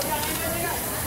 逃げる!